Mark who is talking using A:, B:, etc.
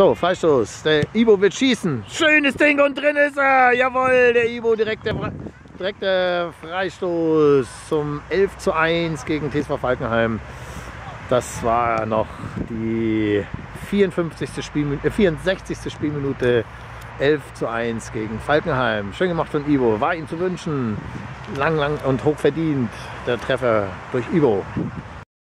A: So, Freistoß. Der Ibo wird schießen. Schönes Ding und drin ist er. Jawohl, der Ibo direkt der, direkt der Freistoß zum 11 zu 1 gegen TSV Falkenheim. Das war noch die 54. Äh, Spielminute, äh, 64. Spielminute 11 zu 1 gegen Falkenheim. Schön gemacht von Ivo. War ihm zu wünschen. Lang, lang und hoch verdient der Treffer durch Ivo.